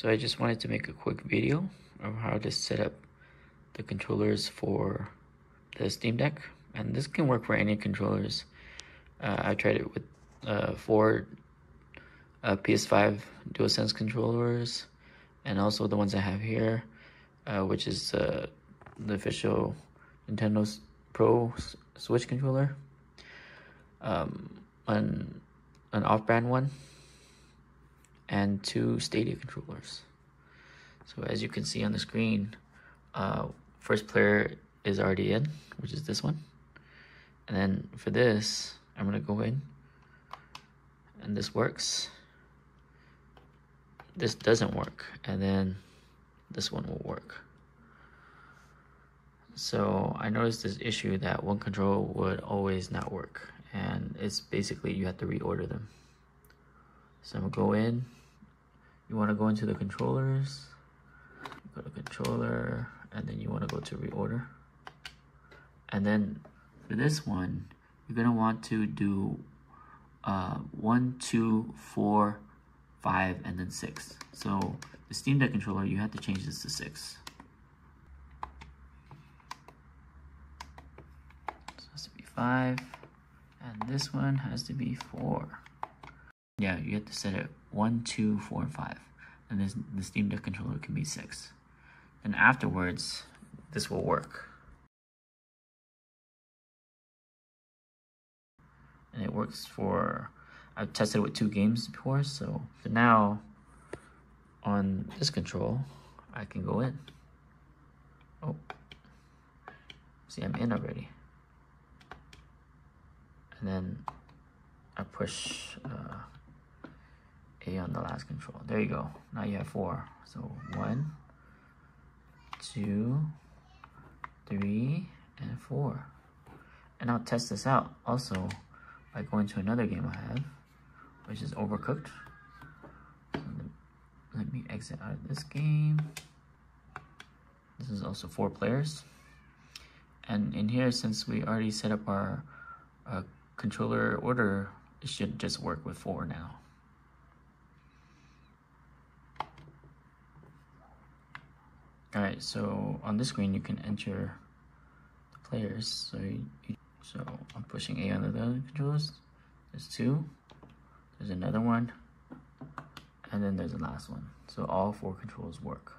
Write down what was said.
So I just wanted to make a quick video of how to set up the controllers for the Steam Deck. And this can work for any controllers. Uh, I tried it with uh, four uh, PS5 DualSense controllers and also the ones I have here, uh, which is uh, the official Nintendo Pro Switch controller. Um, an, an off-brand one and two Stadia controllers. So as you can see on the screen, uh, first player is already in, which is this one. And then for this, I'm gonna go in and this works. This doesn't work, and then this one will work. So I noticed this issue that one control would always not work, and it's basically you have to reorder them. So I'm gonna go in, you want to go into the controllers? Go to controller and then you want to go to reorder. And then for this one you're going to want to do uh, one two four five and then six. So the steam deck controller you have to change this to six. So has to be five and this one has to be four. Yeah, you have to set it one, two, four, five. And this the Steam Deck controller can be six. And afterwards, this will work. And it works for I've tested it with two games before, so for now on this control, I can go in. Oh. See I'm in already. And then I push uh, on the last control. There you go. Now you have four. So one, two, three, and four. And I'll test this out also by going to another game I have, which is Overcooked. let me exit out of this game. This is also four players. And in here, since we already set up our uh, controller order, it should just work with four now. Alright, so on this screen you can enter the players. So, you, so I'm pushing A on the other controllers. There's two. There's another one. And then there's the last one. So all four controls work.